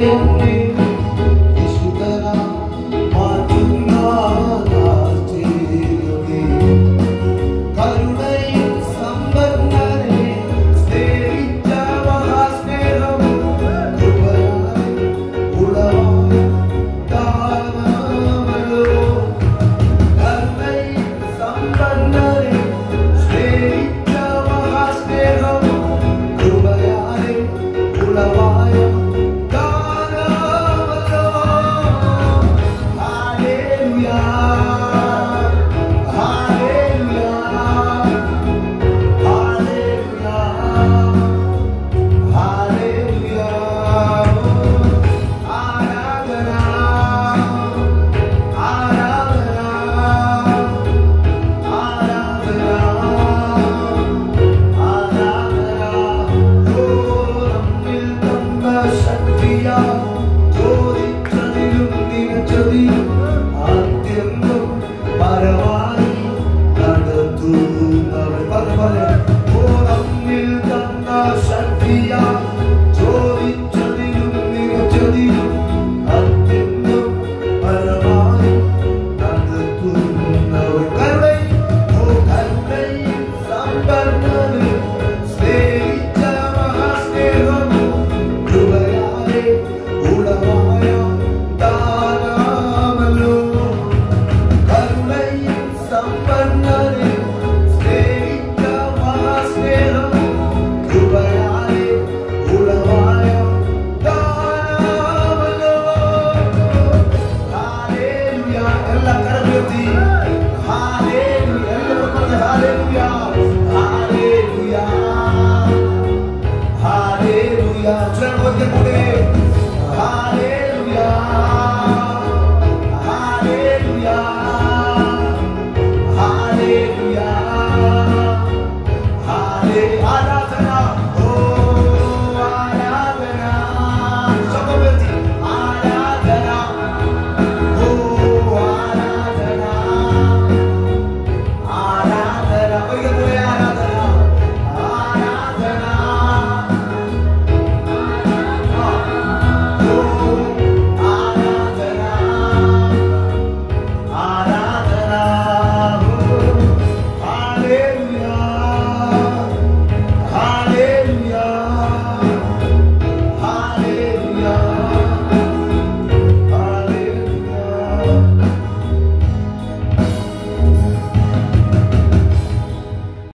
烟雨 चलिया मोरी चलियुम दिन चलियुम Maracanã.